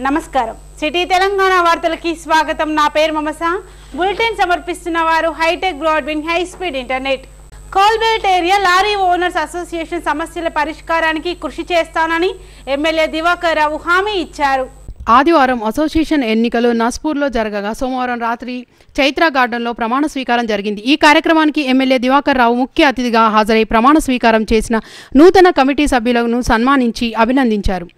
నమస్కారం. సిటీ తెలంగాణ వార్తలకి స్వాగతం. నా పేరు మమస. బులెటిన్ సమర్పిస్తున్న వారు hitech broadband high speed internet. Coal belt area lorry owners association సమస్యల పరిష్కారానికి కృషి చేస్తానని ఎమ్మెల్యే దివాకర్ రావు హామీ ఇచ్చారు. ఆదివారం అసోసియేషన్ ఎన్నికలు నస్పూర్లో జరగగా సోమవారం రాత్రి చైత్ర గార్డెన్లో ప్రమాణ స్వీకారం జరిగింది. ఈ కార్యక్రమానికి ఎమ్మెల్యే దివాకర్ రావు ముఖ్య అతిథిగా హాజరై ప్రమాణ స్వీకారం చేసిన నూతన కమిటీ సభ్యులను సన్మానించి అభినందించారు.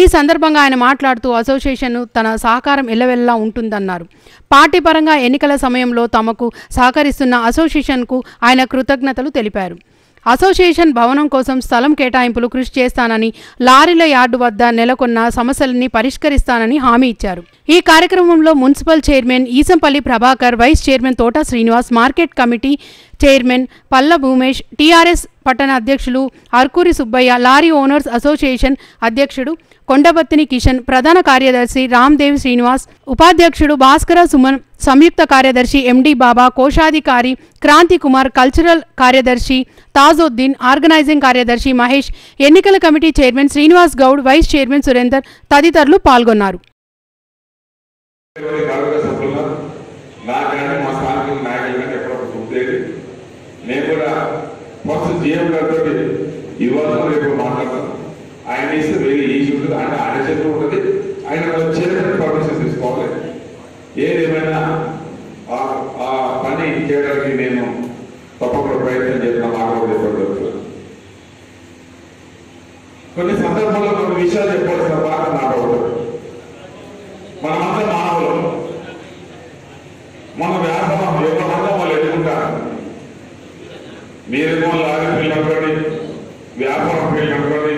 ఈ సందర్భంగా ఆయన మాట్లాడుతూ అసోసియేషన్ తన సహకారం ఎల్లవెల్లా ఉంటుందన్నారు. పార్టీ పరంగా ఎన్నికల సమయంలో తమకు సహకరిస్తున్న అసోసియేషన్కు ఆయన కృతజ్ఞతలు తెలిపారు. అసోసియేషన్ భవనం కోసం స్థలం కేటాయింపులు కృషి చేస్తానని లారీల యార్డు వద్ద నెలకొన్న సమస్యలని పరిష్కరిస్తానని హామీ ఇచ్చారు. ఈ కార్యక్రమంలో municipal chairman Eesampalli Prabhakar vice chairman Thota Srinivas market committee chairman Palla Bhumesh TRS పట్టణ అధ్యక్షులు Arkuri Subbaiah lorry owners association అధ్యక్షుడు కొండబత్తిని కిషన్ ప్రధాన కార్యదర్శి రామ్దేవ్ శ్రీనివాస్ ఉపాధ్యక్షుడు భాస్కర సుమన్ సంయుక్త కార్యదర్శి ఎండి బాబా కోశాధికారి క్రాంతి కుమార్ కల్చరల్ కార్యదర్శి తాజుద్దీన్ ఆర్గనైజింగ్ కార్యదర్శి మహేష్ ఎన్నికల committee chairman Srinivas Goud vice chairman Surender తదితరులు పాల్గొన్నారు. నేను కూడా ఫస్ట్ జీఎం గారితో ఇవాళ రేపు మాట్లాడతాను ఆయన ఇస్తే ఈజీ ఉంటుంది. ఆయన చేతిలో ఉంటుంది. ఆయన పర్మిషన్ తీసుకోవాలి. ఏదేమైనా ఆ- ఆ పని చేయడానికి నేను తప్పకుండా ప్రయత్నం చేసిన మాట కూడా కొన్ని సందర్భాల్లో కొన్ని విషయాలు చెప్పాల్సిన బాధ నాకు మనమంతా మానవులు. మన వ్యాపారం ఎవరంతా వాళ్ళు ఎదుర్కొంటారు మీరేమో లారీ ఫీల్డ్ అనుకోండి వ్యాపారం ఫీల్డ్ అనుకోండి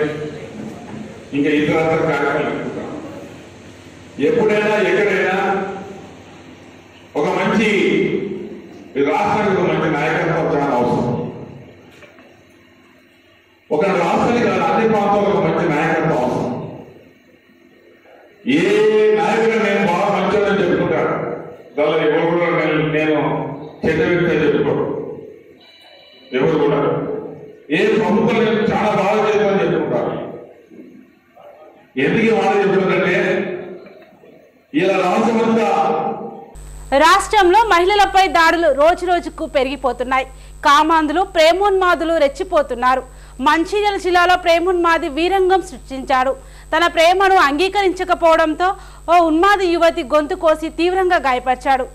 ఇంకా ఇతర కార్యక్రమాలు ఎదుర్కొంటారు ఎప్పుడైనా ఎక్కడైనా ఒక మంచి రాష్ట్రానికి నాయకత్వం చాలా అవసరం. ఒక రాష్ట్రానికి అన్ని ప్రాంతాలకు ఒక మంచి నాయకత్వం అవసరం. ఏ నాయకుడు నేను బాగా మంచిదని చెప్పుకుంటాడు దానిలో ఎవరు కూడా నేను నేను చెడ్డ వ్యక్తి చెప్పుకోడు ఎవరు కూడా. ఏ ప్రభుత్వం నేను చాలా బాగా చేస్తానని చెప్పుకుంటారు ఎందుకు ఈ మాట చెప్తుందంటే ఇలా రాష్ట్రమంతా రాష్ట్రంలో మహిళలపై దాడులు రోజు రోజుకు పెరిగిపోతున్నాయి. కామాంధులు ప్రేమోన్మాదులు రెచ్చిపోతున్నారు. మంచిర్యాల జిల్లాలో ప్రేమోన్మాది వీరంగం సృష్టించాడు. తన ప్రేమను అంగీకరించకపోవడంతో ఓ ఉన్మాది యువతి గొంతు కోసి తీవ్రంగా గాయపరిచాడు.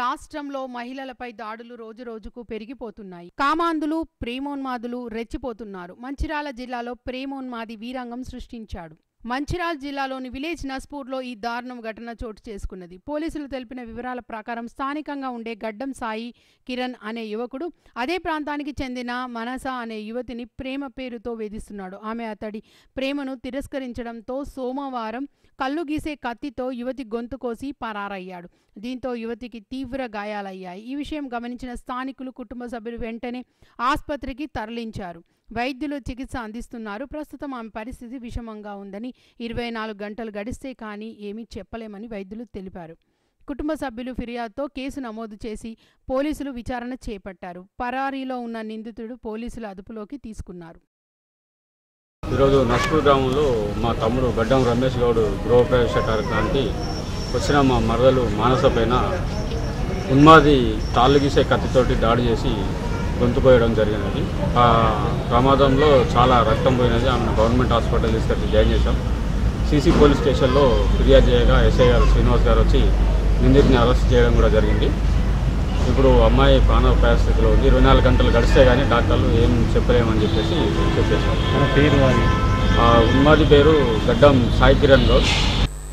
రాష్ట్రంలో మహిళలపై దాడులు రోజురోజుకు పెరిగిపోతున్నాయి. కామాంధులు ప్రేమోన్మాదులు రెచ్చిపోతున్నారు. మంచిర్యాల జిల్లాలో ప్రేమోన్మాది వీరంగం సృష్టించాడు. మంచిరాల్ జిల్లాలోని విలేజ్ నస్పూర్లో ఈ దారుణం ఘటన చోటు చేసుకున్నది. పోలీసులు తెలిపిన వివరాల ప్రకారం స్థానికంగా ఉండే గడ్డం సాయి కిరణ్ అనే యువకుడు అదే ప్రాంతానికి చెందిన మనస అనే యువతిని ప్రేమ పేరుతో వేధిస్తున్నాడు. ఆమె అతడి ప్రేమను తిరస్కరించడంతో సోమవారం కళ్ళు గీసే కత్తితో యువతి గొంతు కోసి పరారయ్యాడు. దీంతో యువతికి తీవ్ర గాయాలయ్యాయి. ఈ విషయం గమనించిన స్థానికులు కుటుంబ సభ్యులు వెంటనే ఆసుపత్రికి తరలించారు. వైద్యులు చికిత్స అందిస్తున్నారు. ప్రస్తుతం ఆమె పరిస్థితి విషమంగా ఉందని ఇరవై నాలుగు గంటలు గడిస్తే కానీ ఏమీ చెప్పలేమని వైద్యులు తెలిపారు. కుటుంబ సభ్యులు ఫిర్యాదుతో కేసు నమోదు చేసి పోలీసులు విచారణ చేపట్టారు. పరారీలో ఉన్న నిందితుడు పోలీసుల అదుపులోకి తీసుకున్నారు. ఈరోజు నస్పూర్ గ్రామంలో మా తమ్ముడు గడ్డం రమేష్ గౌడ్ గృహప్రవేశ కార్యక్రమానికి వచ్చిన మా మరదలు మానస పైన ఉన్మాది తాళ్ళు గీసే కత్తితోటి దాడి చేసి గొంతు పోయడం జరిగినది. ఆ ప్రమాదంలో చాలా రక్తం పోయినది. ఆమెను గవర్నమెంట్ హాస్పిటల్ తీసుకొచ్చి జాయిన్ చేశాం. సీసీ పోలీస్ స్టేషన్లో ఫిర్యాదు చేయగా ఎస్ఐ గారు శ్రీనివాస్ గారు వచ్చి నిందితుని అరెస్ట్ చేయడం కూడా జరిగింది. ఇప్పుడు అమ్మాయి ప్రాణ పరిస్థితిలో ఉంది. ఇరవై నాలుగు గంటలు గడిస్తే కానీ డాక్టర్లు ఏం చెప్పలేమని చెప్పేసి చెప్పేశారు. ఆ ఉన్మాది పేరు గడ్డం సాయి కిరణ్ గౌడ్.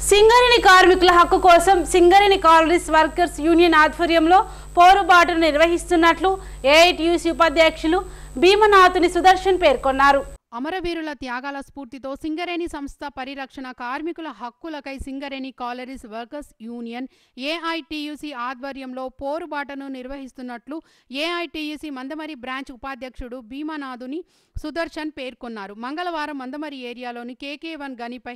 సింగరేణి కార్మికుల హక్కు కోసం సింగరేణి కాలనీస్ వర్కర్స్ యూనియన్ ఆధ్వర్యంలో పోరుబాటును నిర్వహిస్తున్నట్లు ఏఐటియూసీ ఉపాధ్యక్షులు భీమనాథుని సుదర్శన్ పేర్కొన్నారు. అమరవీరుల త్యాగాల స్ఫూర్తితో సింగరేణి సంస్థ పరిరక్షణ కార్మికుల హక్కులకై Singareni collieries workers union AITUC ఆధ్వర్యంలో పోరుబాటను నిర్వహిస్తున్నట్లు ఏఐటియుసి మందమరి బ్రాంచ్ ఉపాధ్యక్షుడు భీమనాథుని సుదర్శన్ పేర్కొన్నారు. మంగళవారం మందమరి ఏరియాలోని కేకే వన్ గనిపై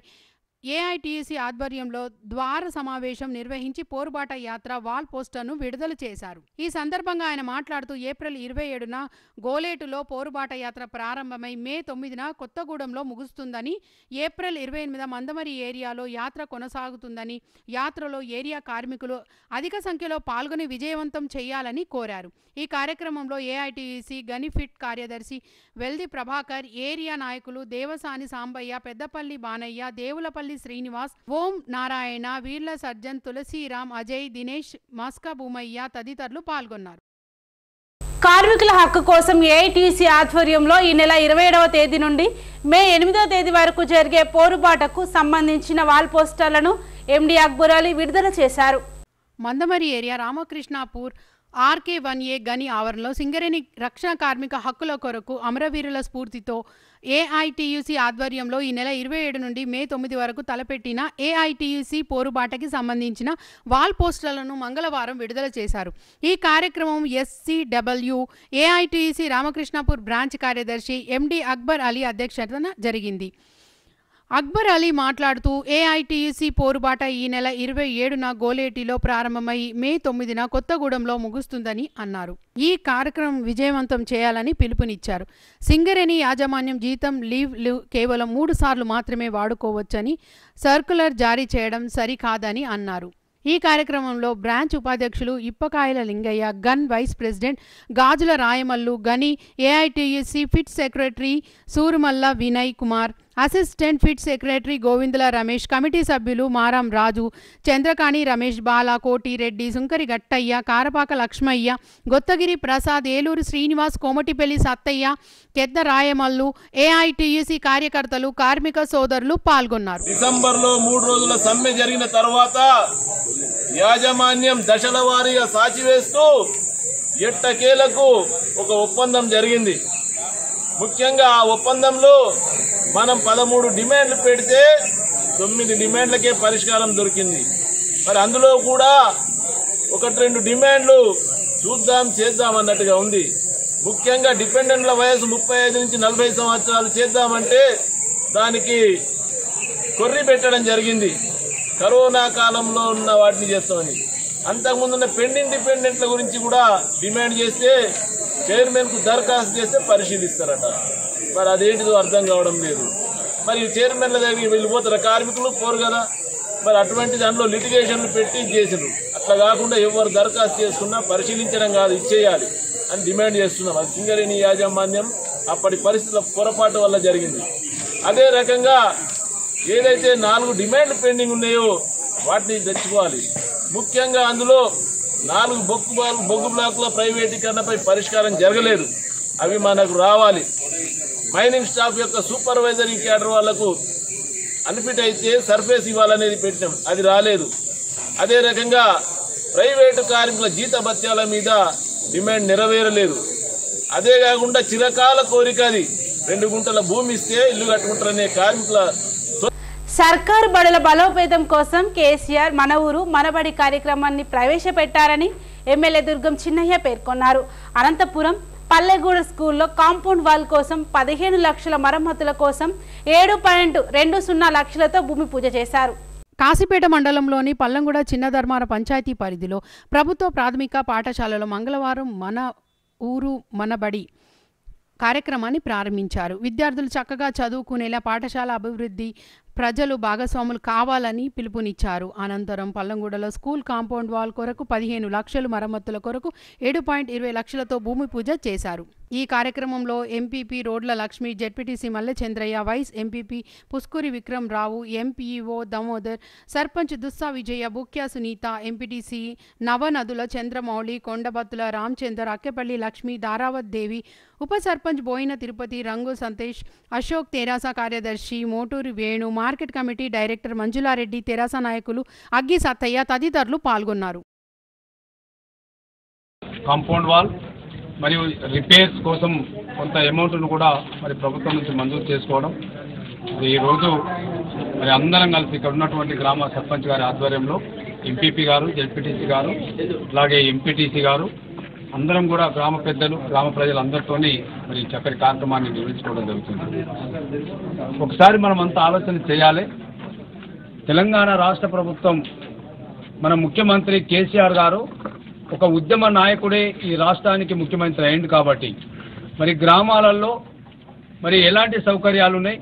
ఏఐటీసీ ఆధ్వర్యంలో ద్వార సమావేశం నిర్వహించి పోరుబాట యాత్ర వాల్ పోస్టర్ను విడుదల చేశారు. ఈ సందర్భంగా ఆయన మాట్లాడుతూ ఏప్రిల్ ఇరవై ఏడున గోలేటులో పోరుబాట యాత్ర ప్రారంభమై మే తొమ్మిదిన కొత్తగూడెంలో ముగుస్తుందని ఏప్రిల్ ఇరవై ఎనిమిది మందమరి ఏరియాలో యాత్ర కొనసాగుతుందని యాత్రలో ఏరియా కార్మికులు అధిక సంఖ్యలో పాల్గొని విజయవంతం చేయాలని కోరారు. ఈ కార్యక్రమంలో ఏఐటీసీ గనిఫిట్ కార్యదర్శి వెల్ది ప్రభాకర్ ఏరియా నాయకులు దేవసాని సాంబయ్య పెద్దపల్లి బానయ్య దేవులపల్లి శ్రీనివాస్ ఓం నారాయణ వీర్ల సర్జన్ తులసీరాం అజయ్ దినేష్ మస్కా భూమయ్య తదితరులు పాల్గొన్నారు. కార్మికుల హక్కు కోసం ఏఐటీసీ ఆధ్వర్యంలో ఈ నెల ఇరవై ఏడవ తేదీ నుండి మే ఎనిమిదవ తేదీ వరకు జరిగే పోరుబాటకు సంబంధించిన వాల్ పోస్టర్లను ఎండి అక్బర్ అలీ విడుదల చేశారు. Mandamarri area Ramakrishnapur RK one A గని ఆవరణలో సింగరేణి రక్షణ కార్మిక హక్కుల కొరకు అమరవీరుల స్ఫూర్తితో ఏఐటియుసి ఆధ్వర్యంలో ఈ నెల ఇరవై ఏడు నుండి మే తొమ్మిది వరకు తలపెట్టిన ఏఐటియుసి పోరుబాటకి సంబంధించిన వాల్ పోస్టర్లను మంగళవారం విడుదల చేశారు. ఈ కార్యక్రమం ఎస్సీడబ్ల్యూ ఏఐటియుసి రామకృష్ణాపూర్ బ్రాంచ్ కార్యదర్శి ఎండి అక్బర్ అలీ అధ్యక్షతన జరిగింది. అక్బర్ అలీ మాట్లాడుతూ ఏఐటియుసి పోరుబాట ఈ నెల ఇరవై ఏడున గోలేటిలో ప్రారంభమై మే తొమ్మిదిన కొత్తగూడెంలో ముగుస్తుందని అన్నారు. ఈ కార్యక్రమం విజయవంతం చేయాలని పిలుపునిచ్చారు. సింగరేణి యాజమాన్యం జీతం లీవ్ లీవ్ కేవలం మూడు సార్లు మాత్రమే వాడుకోవచ్చని సర్కులర్ జారీ చేయడం సరికాదని అన్నారు. ఈ కార్యక్రమంలో బ్రాంచ్ ఉపాధ్యక్షులు ఇప్పకాయల లింగయ్య గన్ వైస్ ప్రెసిడెంట్ గాజుల రాయమల్లు గని AITUC pit secretary Surumalla Vinay Kumar assistant pit secretary Govindula Ramesh committee సభ్యులు మారం రాజు చంద్రకాణి రమేష్ బాల కోటిరెడ్డి సుంకరి గట్టయ్య కారపాక లక్ష్మయ్య గొత్తగిరి ప్రసాద్ ఏలూరు శ్రీనివాస్ కోమటిపల్లి సత్తయ్య కెద్ద రాయమల్లు ఏఐటియుసి కార్యకర్తలు కార్మిక సోదరులు పాల్గొన్నారు. డిసెంబర్లో మూడు రోజుల సమ్మె జరిగిన తర్వాత యాజమాన్యం దశల వారీగా సాచివేస్తూ ఎట్టకేలకు ఒక ఒప్పందం జరిగింది. ముఖ్యంగా ఆ ఒప్పందంలో మనం పదమూడు డిమాండ్లు పెడితే తొమ్మిది డిమాండ్లకే పరిష్కారం దొరికింది. మరి అందులో కూడా ఒకటి రెండు డిమాండ్లు చూద్దాం చేద్దాం అన్నట్టుగా ఉంది. ముఖ్యంగా డిపెండెంట్ల వయసు ముప్పై ఐదు నుంచి నలభై సంవత్సరాలు చేద్దామంటే దానికి కొర్రి పెట్టడం జరిగింది. కరోనా కాలంలో ఉన్న వాటిని చేస్తామని. అంతకుముందున్న పెండింగ్ డిపెండెంట్ల గురించి కూడా డిమాండ్ చేస్తే చైర్మన్కు దరఖాస్తు చేస్తే పరిశీలిస్తారట. మరి అదేంటిదో అర్థం కావడం లేదు. మరి చైర్మన్ల దగ్గరికి వెళ్ళిపోతారు. కార్మికులు పోరు కదా. మరి అటువంటి దాంట్లో లిటిగేషన్లు పెట్టి చేసారు అట్లా కాకుండా ఎవరు దరఖాస్తు చేసుకున్నా పరిశీలించడం కాదు ఇచ్చేయాలి అని డిమాండ్ చేస్తున్నాం. అది సింగరేణి యాజమాన్యం అప్పటి పరిస్థితుల పొరపాటు వల్ల జరిగింది. అదే రకంగా ఏదైతే నాలుగు డిమాండ్లు పెండింగ్ ఉన్నాయో వాటిని తెచ్చుకోవాలి. ముఖ్యంగా అందులో నాలుగు బొక్కు బ్లాక్- బొగ్గు బ్లాకుల ప్రైవేటీకరణపై పరిష్కారం జరగలేదు. అవి మనకు రావాలి. మైనింగ్ స్టాఫ్ యొక్క సూపర్వైజరీ క్యాడర్ వాళ్ళకు అన్ఫిట్ అయితే సర్ఫేస్ ఇవ్వాలనేది పెట్టినాం. అది రాలేదు. అదే రకంగా ప్రైవేటు కార్మికుల జీత భత్యాల మీద డిమాండ్ నెరవేరలేదు. అదే కాకుండా చిరకాల కోరిక అది. రెండు గుంటల భూమి ఇస్తే ఇల్లు కట్టుకుంటారనే కార్మికుల సర్కారు బడుల బలోపేతం కోసం కేసీఆర్ మన ఊరు మనబడి కార్యక్రమాన్ని ప్రవేశపెట్టారని ఎమ్మెల్యే దుర్గం చిన్నయ్య పేర్కొన్నారు. అనంతపురం పల్లెగూడ స్కూల్లో కాంపౌండ్ వాల్ కోసం పదిహేను లక్షల మరమ్మతుల కోసం ఏడు పాయింట్ రెండు సున్నా లక్షలతో భూమి పూజ చేశారు. కాశీపేట మండలంలోని పల్లంగూడ చిన్నధర్మార పంచాయతీ పరిధిలో ప్రభుత్వ ప్రాథమిక పాఠశాలలో మంగళవారం మన ఊరు మనబడి కార్యక్రమాన్ని ప్రారంభించారు. విద్యార్థులు చక్కగా చదువుకునేలా పాఠశాల అభివృద్ధి ప్రజలు భాగస్వాములు కావాలని పిలుపునిచ్చారు. అనంతరం పల్లంగూడలో స్కూల్ కాంపౌండ్ వాల్ కొరకు పదిహేను లక్షలు మరమ్మతుల కొరకు ఏడు పాయింట్ ఇరవై లక్షలతో భూమి పూజ చేశారు. ఈ కార్యక్రమంలో MPP Rodla Lakshmi ZPTC Malle Chandraiah vice MPP Puskuri Vikram Rao MPEO Damodar sarpanch Dussa Vijaya Bukya Sunitha MPTC Navanadula Chandramouli Kondabathula Ramachander Akkepalli Lakshmi Daravath Devi ఉప సర్పంచ్ బోయిన తిరుపతి రంగు సంతేష్ అశోక్ తెరాస కార్యదర్శి Moturi Venu market committee director Manjulareddy TRS నాయకులు అగ్గి సత్తయ్య తదితరులు పాల్గొన్నారు. Compound wall మరియు repairs కోసం కొంత అమౌంట్ను కూడా మరి ప్రభుత్వం నుంచి మంజూరు చేసుకోవడం. మరి ఈరోజు మరి అందరం కలిసి ఇక్కడ ఉన్నటువంటి గ్రామ సర్పంచ్ గారి ఆధ్వర్యంలో ఎంపీపీ గారు జెడ్పీటీసీ గారు అలాగే ఎంపీటీసీ గారు అందరం కూడా గ్రామ పెద్దలు గ్రామ ప్రజలందరితోని మరి చక్కటి కార్యక్రమాన్ని నిర్వహించుకోవడం జరుగుతుంది. ఒకసారి మనం అంతా ఆలోచన చేయాలి. తెలంగాణ రాష్ట్ర ప్రభుత్వం మన ముఖ్యమంత్రి కేసీఆర్ గారు ఒక ఉద్యమ నాయకుడే ఈ రాష్ట్రానికి ముఖ్యమంత్రి అయింది కాబట్టి. మరి గ్రామాలలో మరి ఎలాంటి సౌకర్యాలు ఉన్నాయి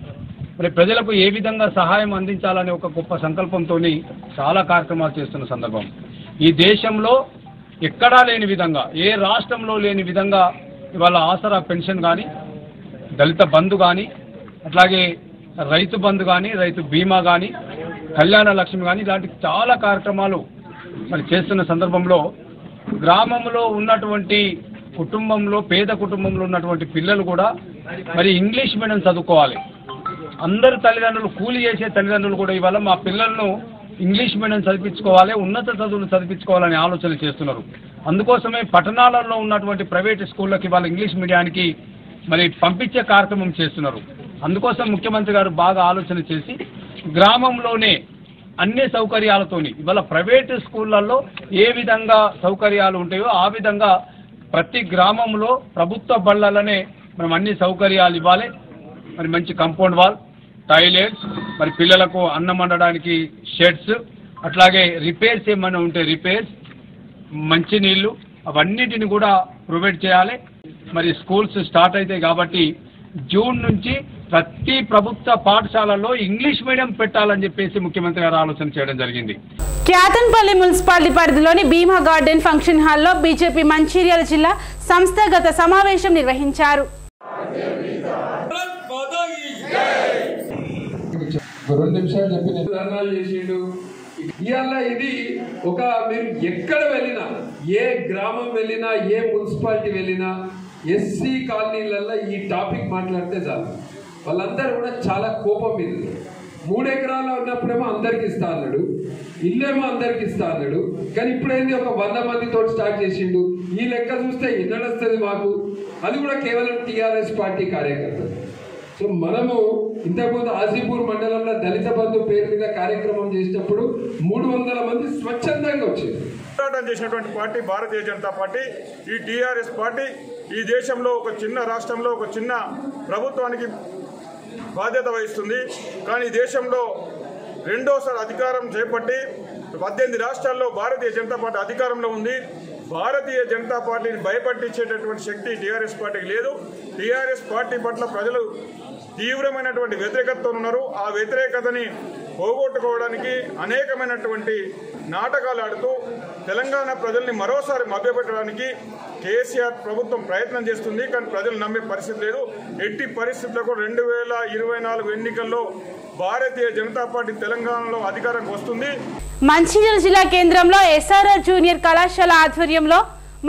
మరి ప్రజలకు ఏ విధంగా సహాయం అందించాలనే ఒక గొప్ప సంకల్పంతో చాలా కార్యక్రమాలు చేస్తున్న సందర్భం. ఈ దేశంలో ఎక్కడా లేని విధంగా ఏ రాష్ట్రంలో లేని విధంగా ఇవాళ ఆసరా పెన్షన్ కానీ దళిత బంధు కానీ అట్లాగే రైతు బంధు కానీ రైతు బీమా కానీ కళ్యాణ లక్ష్మి కానీ ఇలాంటి చాలా కార్యక్రమాలు మరి చేస్తున్న సందర్భంలో గ్రామంలో ఉన్నటువంటి కుటుంబంలో పేద కుటుంబంలో ఉన్నటువంటి పిల్లలు కూడా మరి ఇంగ్లీష్ మీడియం చదువుకోవాలి. అందరు తల్లిదండ్రులు కూలి చేసే తల్లిదండ్రులు కూడా ఇవాళ మా పిల్లలను ఇంగ్లీష్ మీడియం చదివించుకోవాలి ఉన్నత చదువులు చదివించుకోవాలని ఆలోచన చేస్తున్నారు. అందుకోసమే పట్టణాలలో ఉన్నటువంటి ప్రైవేట్ స్కూళ్ళకి ఇవాళ ఇంగ్లీష్ మీడియానికి మరి పంపించే కార్యక్రమం చేస్తున్నారు. అందుకోసం ముఖ్యమంత్రి గారు బాగా ఆలోచన చేసి గ్రామంలోనే అన్ని సౌకర్యాలతోని. ఇవాళ ప్రైవేట్ స్కూళ్ళల్లో ఏ విధంగా సౌకర్యాలు ఉంటాయో ఆ విధంగా ప్రతి గ్రామంలో ప్రభుత్వ బళ్ళలనే మనం అన్ని సౌకర్యాలు ఇవ్వాలి. మరి మంచి కంపౌండ్ వాల్ టాయిలెట్స్ మరి పిల్లలకు అన్నం వండడానికి షెడ్స్ అట్లాగే రిపేర్స్ ఏమైనా ఉంటే రిపేర్స్ మంచినీళ్ళు అవన్నిటిని కూడా ప్రొవైడ్ చేయాలి. మరి స్కూల్స్ స్టార్ట్ అవుతాయి కాబట్టి జూన్ నుంచి ప్రతి ప్రభుత్వ పాఠశాలలో ఇంగ్లీష్ మీడియం పెట్టాలని చెప్పేసి ముఖ్యమంత్రి గారు ఆలోచన చేయడం జరిగింది. క్యాతన్పల్లి మున్సిపాలిటీ పరిధిలోని భీమా గార్డెన్ ఫంక్షన్ హాల్లో బీజేపీ మంచిర్యాల జిల్లా సంస్థాగత సమావేశం నిర్వహించారు. రెండు నిమిషాలు చెప్పి నేను ధర్నాలు చేసిండు. ఇవాళ ఇది ఒక మీరు ఎక్కడ వెళ్ళినా ఏ గ్రామం వెళ్ళినా ఏ మున్సిపాలిటీ వెళ్ళినా ఎస్సీ కాలనీలలో ఈ టాపిక్ మాట్లాడితే చాలు. వాళ్ళందరూ కూడా చాలా కోపం మీద మూడు ఎకరాలు ఉన్నప్పుడేమో అందరికి ఇస్తా అన్నాడు. ఇల్లేమో అందరికి ఇస్తా అన్నాడు. కానీ ఇప్పుడైంది ఒక వంద మందితో స్టార్ట్ చేసిండు. ఈ లెక్క చూస్తే ఎన్నడొస్తుంది మాకు? అది కూడా కేవలం టీఆర్ఎస్ పార్టీ కార్యకర్తలు సో మనము ఇంతకుముందు ఆజీపూర్ మండలంలో దళిత బంధు పేరు మీద కార్యక్రమం చేసినప్పుడు మూడు వందల మంది స్వచ్ఛందంగా వచ్చింది పోరాటం చేసినటువంటి పార్టీ భారతీయ జనతా పార్టీ ఈ టీఆర్ఎస్ పార్టీ ఈ దేశంలో ఒక చిన్న రాష్ట్రంలో ఒక చిన్న ప్రభుత్వానికి బాధ్యత వహిస్తుంది. కానీ దేశంలో రెండోసారి అధికారం చేపట్టి పద్దెనిమిది రాష్ట్రాల్లో భారతీయ జనతా పార్టీ అధికారంలో ఉంది. భారతీయ జనతా పార్టీని భయపట్టించేటటువంటి శక్తి టీఆర్ఎస్ పార్టీకి లేదు. టీఆర్ఎస్ పార్టీ పట్ల ప్రజలు తీవ్రమైనటువంటి వ్యతిరేకతతో ఉన్నారు. ఆ వ్యతిరేకతని పోగొట్టుకోవడానికి అనేకమైనటువంటి నాటకాలు ఆడుతూ తెలంగాణ ప్రజల్ని మరోసారి మభ్యపెట్టడానికి కేసీఆర్ ప్రభుత్వం ప్రయత్నం చేస్తుంది కానీ ప్రజలు నమ్మే పరిస్థితి లేదు. ఎట్టి పరిస్థితులకు రెండు వేల ఇరవై నాలుగు ఎన్నికల్లో భారతీయ జనతా పార్టీ తెలంగాణలో అధికారంకి వస్తుంది. మంచిర్యాల జిల్లా కేంద్రంలో ఎస్ఆర్ఆర్ జూనియర్ కళాశాల ఆధ్వర్యంలో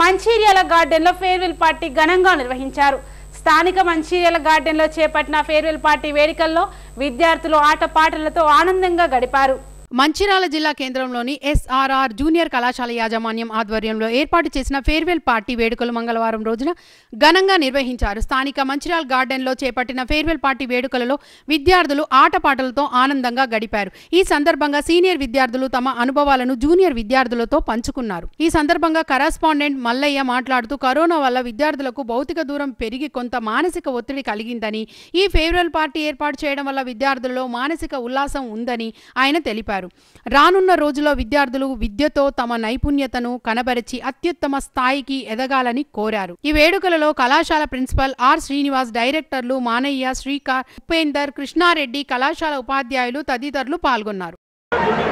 మంచిర్యాల గార్డెన్లో ఫేర్వెల్ పార్టీ ఘనంగా నిర్వహించారు. స్థానిక మంచిర్యాల గార్డెన్లో చేపట్టిన ఫేర్వెల్ పార్టీ వేడుకల్లో విద్యార్థులు ఆటపాటలతో ఆనందంగా గడిపారు. మంచిర్యాల జిల్లా కేంద్రంలోని ఎస్ఆర్ఆర్ జూనియర్ కళాశాల యాజమాన్యం ఆధ్వర్యంలో ఏర్పాటు చేసిన ఫేర్వెల్ పార్టీ వేడుకలు మంగళవారం రోజున ఘనంగా నిర్వహించారు. స్థానిక మంచిరాల్ గార్డెన్లో చేపట్టిన ఫేర్వెల్ పార్టీ వేడుకలలో విద్యార్థులు ఆటపాటలతో ఆనందంగా గడిపారు. ఈ సందర్భంగా సీనియర్ విద్యార్థులు తమ అనుభవాలను జూనియర్ విద్యార్థులతో పంచుకున్నారు. ఈ సందర్భంగా కరస్పాండెంట్ మల్లయ్య మాట్లాడుతూ కరోనా వల్ల విద్యార్థులకు భౌతిక దూరం పెరిగి కొంత మానసిక ఒత్తిడి కలిగిందని ఈ ఫేర్వెల్ పార్టీ ఏర్పాటు చేయడం వల్ల విద్యార్థుల్లో మానసిక ఉల్లాసం ఉందని ఆయన తెలిపారు. తెలిపారు రానున్న రోజుల్లో విద్యార్థులు విద్యతో తమ నైపుణ్యతను కనబరిచి అత్యుత్తమ స్థాయికి ఎదగాలని కోరారు. ఈ వేడుకలలో కళాశాల ప్రిన్సిపల్ ఆర్ శ్రీనివాస్ డైరెక్టర్లు మానయ్య శ్రీకార్ ఉపేందర్ కృష్ణారెడ్డి కళాశాల ఉపాధ్యాయులు తదితరులు పాల్గొన్నారు.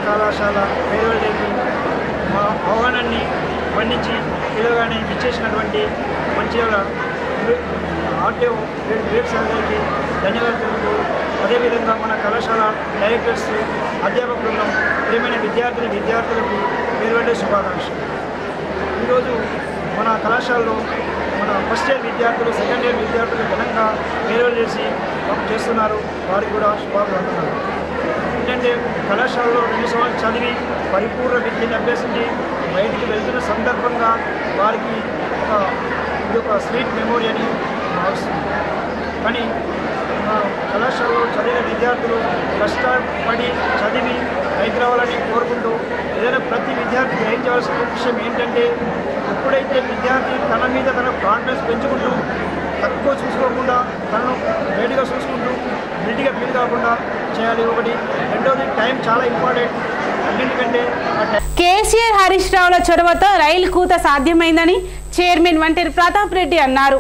కళాశాల మా ఆహ్వానాన్ని మన్నించి పిలవగానే ఇచ్చేసినటువంటి మంచిర్యాల ఆర్టీఓ వివేక్ సార్ ధన్యవాదాలు అదేవిధంగా మన కళాశాల డైరెక్టర్స్ అధ్యాపక బృందం ప్రియమైన విద్యార్థిని విద్యార్థులకు ఫేర్వెల్ శుభాకాంక్షలు. ఈరోజు మన కళాశాలలో మన ఫస్ట్ ఇయర్ విద్యార్థులు సెకండ్ ఇయర్ విద్యార్థులు ఘనంగా మేలువలు చేసి మాకు చేస్తున్నారు. వారికి కూడా శుభాకాంక్షలు. ఏంటంటే కళాశాలలో రెండు సంవత్సరాలు చదివి పరిపూర్ణ విద్యను అభ్యసించి బయటికి వెళ్తున్న సందర్భంగా వారికి ఒక ఇది ఒక స్వీట్ మెమోరీ అని భావిస్తుంది కానీ కళాశాలలో చదివిన విద్యార్థులు కష్టపడి చదివి పైకి కోరుకుంటూ ఏదైనా ప్రతి విద్యార్థి గ్రహించవలసిన విషయం ఏంటంటే ఎప్పుడైతే విద్యార్థి తన మీద తన కాన్ఫిడెన్స్ పెంచుకుంటూ తక్కువ చూసుకోకుండా తనను వేడిగా చూసుకుంటూ నీటిగా ఫీల్ కాకుండా చేయాలి. ఒకటి. రెండోది టైం చాలా ఇంపార్టెంట్. అన్నింటికంటే కేసీఆర్ హరీష్ రావుల చొరవతో రైలు కూత సాధ్యమైందని చైర్మన్ వంటేరు ప్రతాప్ రెడ్డి అన్నారు.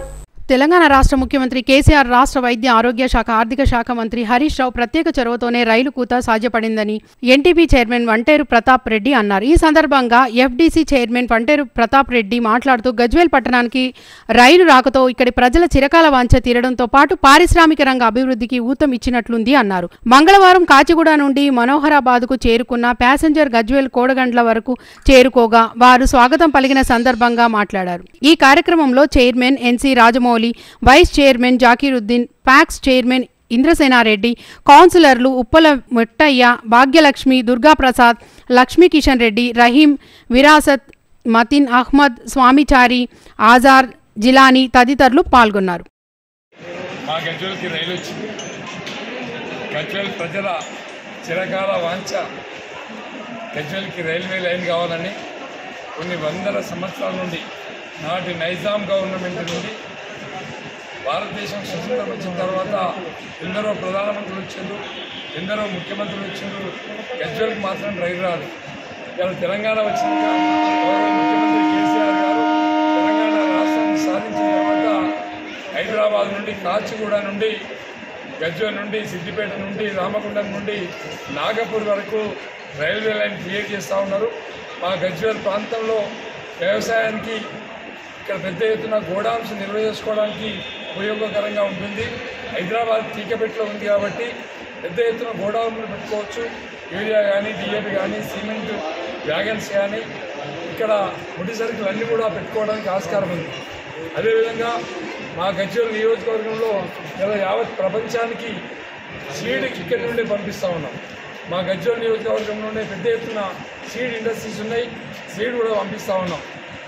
తెలంగాణ రాష్ట్ర ముఖ్యమంత్రి కేసీఆర్ రాష్ట్ర వైద్య ఆరోగ్య శాఖ ఆర్థిక శాఖ మంత్రి హరీష్ రావు ప్రత్యేక చొరవతోనే రైలు కూత సాధ్యపడిందని ఎన్టీపీ చైర్మన్ వంటేరు ప్రతాప్ రెడ్డి అన్నారు. ఈ సందర్భంగా ఎఫ్డీసీ చైర్మన్ వంటేరు ప్రతాప్ రెడ్డి మాట్లాడుతూ గజ్వేల్ పట్టణానికి రైలు రాకతో ఇక్కడి ప్రజల చిరకాల వాంఛ తీరడంతో పాటు పారిశ్రామిక రంగ అభివృద్ధికి ఊతం ఇచ్చినట్లుంది అన్నారు. మంగళవారం కాచిగూడ నుండి మనోహరాబాద్కు చేరుకున్న ప్యాసింజర్ గజ్వేల్ కోడగండ్ల వరకు చేరుకోగా వారు స్వాగతం పలికిన సందర్భంగా మాట్లాడారు. ఈ కార్యక్రమంలో chairman NC Rajamouli vice chairman Zakiruddin PACS chairman Indrasenareddy కౌన్సిలర్లు ఉప్పల ముట్టయ్య భాగ్యలక్ష్మి దుర్గాప్రసాద్ లక్ష్మీకిషన్ రెడ్డి రహీం విరాసత్ మతిన్ అహ్మద్ స్వామిచారి ఆజార్ జిలానీ తదితరులు పాల్గొన్నారు. మా ప్రజల చిరకాల వాంఛ. గజ్వెల్కి రైల్వే లైన్ కావాలని కొన్ని వందల సంవత్సరాల నుండి నాటి నైజాం గవర్నమెంట్ నుండి భారతదేశం స్వతంత్రం వచ్చిన తర్వాత ఎందరో ప్రధానమంత్రులు వచ్చారు ఎందరో ముఖ్యమంత్రులు వచ్చారు గజ్వెల్కి మాత్రం రైలు రాదు. ఇలా తెలంగాణ వచ్చిన ముఖ్యమంత్రి కేసీఆర్ గారు తెలంగాణ రాష్ట్రాన్ని సాధించిన తర్వాత హైదరాబాద్ నుండి కాచిగూడ నుండి గజ్వల్ నుండి సిద్దిపేట నుండి రామగుండం నుండి నాగపూర్ వరకు రైల్వే లైన్ క్రియేట్ చేస్తూ ఉన్నారు. మా గజ్వల్ ప్రాంతంలో వ్యవసాయానికి ఇక్కడ పెద్ద ఎత్తున గోడాంశ నిల్వ చేసుకోవడానికి ఉపయోగకరంగా ఉంటుంది. హైదరాబాద్ తీకపెట్లో ఉంది కాబట్టి పెద్ద ఎత్తున గోడౌన్లు పెట్టుకోవచ్చు. యూరియా కానీ డిఏపి కానీ సిమెంట్ వ్యాగన్స్ కానీ ఇక్కడ ముడి సరుకులు అన్నీ కూడా పెట్టుకోవడానికి ఆస్కారం ఉంది. అదేవిధంగా మా గజ్వేల్ నియోజకవర్గంలో ఇలా యావత్ ప్రపంచానికి సీడ్ ఇక్కడి నుండి పంపిస్తూ ఉన్నాం. మా గజ్వేల్ నియోజకవర్గంలోనే పెద్ద ఎత్తున సీడ్ ఇండస్ట్రీస్ ఉన్నాయి. సీడ్ కూడా పంపిస్తూ ఉన్నాం.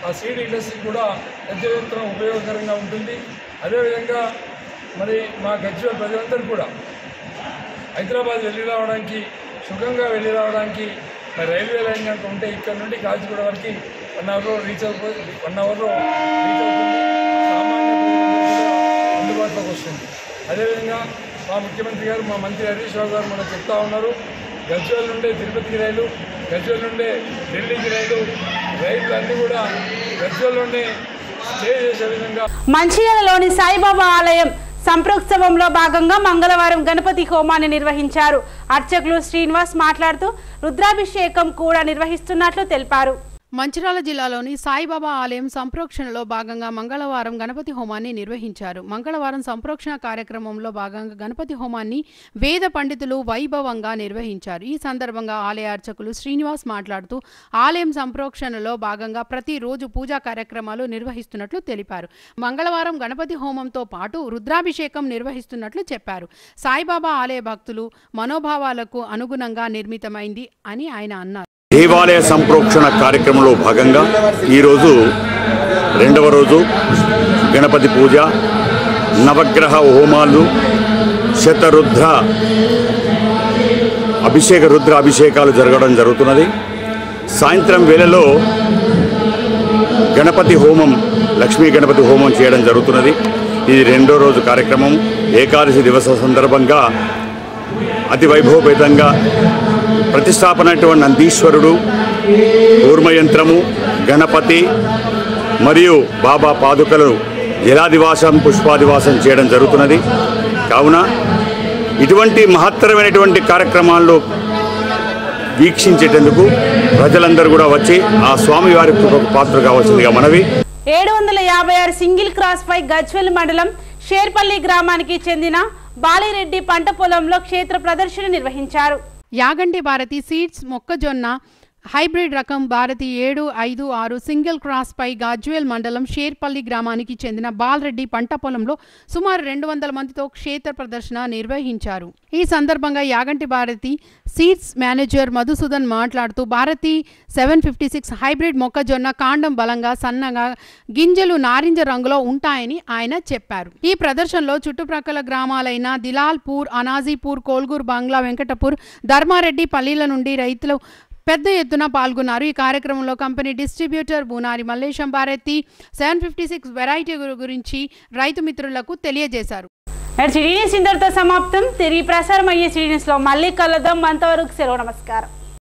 ఆ సీడ్ ఇండస్ట్రీ కూడా పెద్ద ఎత్తున ఉపయోగకరంగా ఉంటుంది. అదేవిధంగా మరి మా గజ్వేల్ ప్రజలందరూ కూడా హైదరాబాద్ వెళ్ళి రావడానికి సుఖంగా వెళ్ళి రావడానికి మరి రైల్వే లైన్ కనుక ఉంటే ఇక్కడ నుండి కాచిగూడ వరకు వన్ అవర్లో రీచ్ అవుతుంది వన్ అవర్లో రీచ్ అవుతుంది. సామాన్య అందుబాటులోకి వస్తుంది. అదేవిధంగా మా ముఖ్యమంత్రి గారు మా మంత్రి హరీష్ రావు గారు మనకు చెప్తా ఉన్నారు గజ్వేల్ నుండే తిరుపతికి రైలు గజ్వేల్ నుండే ఢిల్లీకి రైలు రైళ్ళు అన్నీ కూడా గజ్వేల్ నుండే మంచిర్యాలలోని సాయిబాబా ఆలయం సంప్రోత్సవంలో భాగంగా మంగళవారం గణపతి హోమాన్ని నిర్వహించారు. అర్చకులు శ్రీనివాస్ మాట్లాడుతూ రుద్రాభిషేకం కూడా నిర్వహిస్తున్నట్లు తెలిపారు. మంచిర్యాల జిల్లాలోని సాయిబాబా ఆలయం సంప్రోక్షణలో భాగంగా మంగళవారం గణపతి హోమాన్ని నిర్వహించారు. మంగళవారం సంప్రోక్షణ కార్యక్రమంలో భాగంగా గణపతి హోమాన్ని వేద పండితులు వైభవంగా నిర్వహించారు. ఈ సందర్భంగా ఆలయ అర్చకులు శ్రీనివాస్ మాట్లాడుతూ ఆలయం సంప్రోక్షణలో భాగంగా ప్రతిరోజు పూజా కార్యక్రమాలు నిర్వహిస్తున్నట్లు తెలిపారు. మంగళవారం గణపతి హోమంతో పాటు రుద్రాభిషేకం నిర్వహిస్తున్నట్లు చెప్పారు. సాయిబాబా ఆలయ భక్తులు మనోభావాలకు అనుగుణంగా నిర్మితమైంది అని ఆయన అన్నారు. దేవాలయ సంప్రోక్షణ కార్యక్రమంలో భాగంగా ఈరోజు రెండవ రోజు గణపతి పూజ నవగ్రహ హోమాలు శతరుద్ర అభిషేక రుద్ర అభిషేకాలు జరగడం జరుగుతున్నది. సాయంత్రం వేళలో గణపతి హోమం లక్ష్మీ గణపతి హోమం చేయడం జరుగుతున్నది. ఇది రెండో రోజు కార్యక్రమం. ఏకాదశి దివస సందర్భంగా అతి వైభవపేతంగా ప్రతిష్టాపనటువంటి నందీశ్వరుడు కూర్మయంత్రము గణపతి మరియు బాబా పాదుకలు జలాదివాసం పుష్పాదివాసం చేయడం జరుగుతున్నది. కావున ఇటువంటి మహత్తరమైనటువంటి కార్యక్రమాల్లో వీక్షించేటందుకు ప్రజలందరూ కూడా వచ్చి ఆ స్వామివారి కృపకు పాత్ర కావాల్సిందిగా మనవి. ఏడు వందల యాభై ఆరు సింగిల్ క్రాస్ పై గజ్వెల్ మండలం షేర్పల్లి గ్రామానికి చెందిన బాలిరెడ్డి పంట పొలంలో క్షేత్ర ప్రదర్శన నిర్వహించారు. యాగంటి భారతి సీడ్స్ మొక్కజొన్న హైబ్రిడ్ రకం భారతి ఏడు ఐదు ఆరు సింగిల్ క్రాస్ పై గాజ్వేల్ మండలం షేర్పల్లి గ్రామానికి చెందిన బాలరెడ్డి పంట పొలంలో సుమారు రెండు వందల మందితో క్షేత్ర ప్రదర్శన నిర్వహించారు. ఈ సందర్భంగా యాగంటి భారతి సీడ్స్ మేనేజర్ మధుసూదన్ మాట్లాడుతూ Bharathi seven fifty six hybrid మొక్కజొన్న కాండం బలంగా సన్నగా గింజలు నారింజ రంగులో ఉంటాయని ఆయన చెప్పారు. ఈ ప్రదర్శనలో చుట్టుప్రక్కల గ్రామాలైన దిలాల్పూర్ అనాజీపూర్ కోల్గూర్ బంగ్లా వెంకటపూర్ ధర్మారెడ్డి పల్లీల నుండి రైతులు పెద్ద ఎత్తున పాల్గొన్నారు. ఈ కార్యక్రమంలో company distributor Bunari Mallesham Bharathi seven fifty six variety గురించి రైతు మిత్రులకు తెలియజేశారు. సిడీ న్యూస్ ఇంతటితో సమాప్తం. తిరిగి ప్రసారం అయ్యే సిడీ న్యూస్లో మళ్ళీ కలుద్దాం. అంతవరకు సెలవు. నమస్కారం.